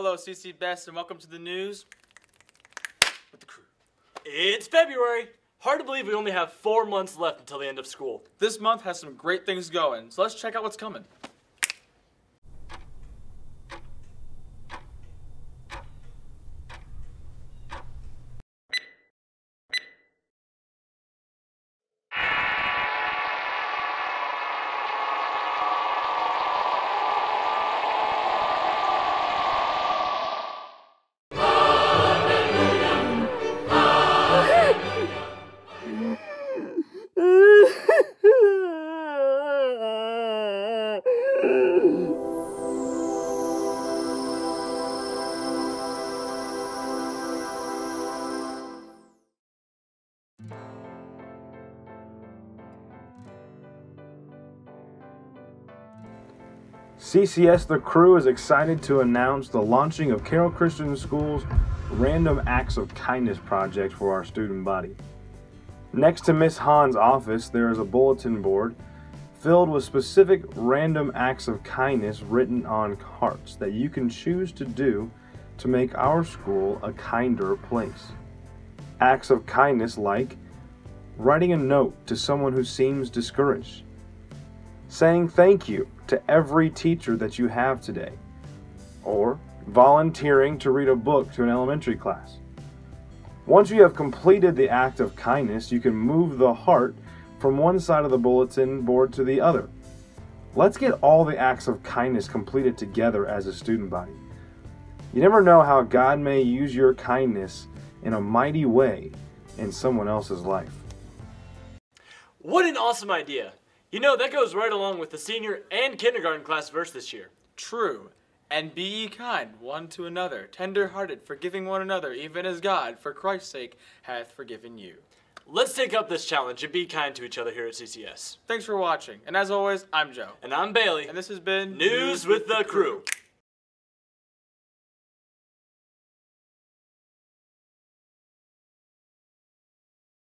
Hello, CC Best, and welcome to the news with the crew. It's February. Hard to believe we only have four months left until the end of school. This month has some great things going, so let's check out what's coming. CCS The Crew is excited to announce the launching of Carroll Christian School's Random Acts of Kindness project for our student body. Next to Miss Hahn's office, there is a bulletin board filled with specific random acts of kindness written on cards that you can choose to do to make our school a kinder place. Acts of kindness like writing a note to someone who seems discouraged, saying thank you to every teacher that you have today, or volunteering to read a book to an elementary class. Once you have completed the act of kindness, you can move the heart from one side of the bulletin board to the other. Let's get all the acts of kindness completed together as a student body. You never know how God may use your kindness in a mighty way in someone else's life. What an awesome idea! You know, that goes right along with the senior and kindergarten class verse this year. True. And be ye kind one to another, tender hearted, forgiving one another, even as God, for Christ's sake, hath forgiven you. Let's take up this challenge and be kind to each other here at CCS. Thanks for watching, and as always, I'm Joe. And I'm Bailey. And this has been News with the Crew.